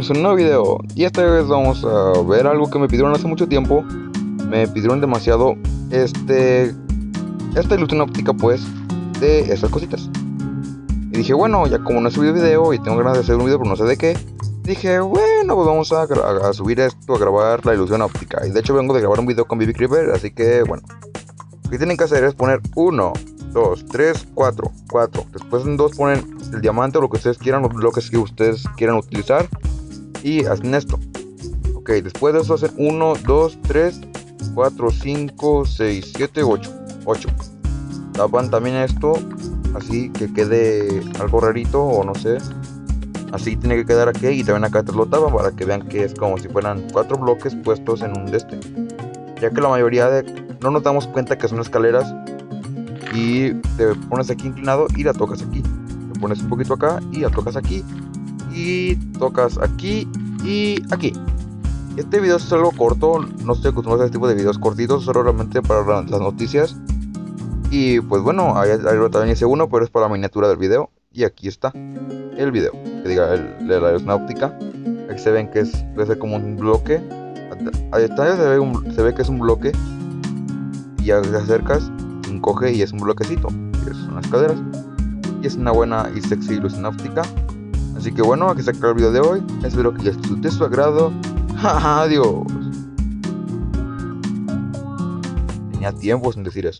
es un nuevo video. Y esta vez vamos a ver algo que me pidieron hace mucho tiempo. Me pidieron demasiado. Este esta ilusión óptica pues de estas cositas. Y dije bueno ya como no he subido video y tengo ganas de hacer un video pero no sé de qué dije bueno pues vamos a, a, subir esto a grabar la ilusión óptica. Y de hecho vengo de grabar un video con BB Creeper así que bueno. Lo que tienen que hacer es poner 1 2 3 4 4 después en 2 ponen el diamante o lo que ustedes quieran los bloques que ustedes quieran utilizar. Y hacen esto. Ok después de eso hacen 1 2 3 4 5 6 7 8 8 tapan también esto así que quede algo rarito o no sé así tiene que quedar aquí y también acá te lo tapan para que vean que es como si fueran cuatro bloques puestos en un de este ya que la mayoría de no nos damos cuenta que son escaleras y te pones aquí inclinado y la tocas aquí te pones un poquito acá y la tocas aquí y tocas aquí y aquí este video es algo corto, no estoy acostumbrado a este tipo de videos cortitos, solamente para las noticias. Y pues bueno, ahí, también hice uno, pero es para la miniatura del video. Y aquí está el video, que diga el, de la aeronáutica. Aquí se ven que es, ser como un bloque. Ahí está, se ve, se ve que es un bloque. Y ya te acercas, encoge y es un bloquecito. Que son las caderas. Y es una buena y sexy ilusión óptica. Así que bueno, aquí se acaba el video de hoy. Espero que ya esté su agrado. Adiós. Tenía tiempo sin decir eso.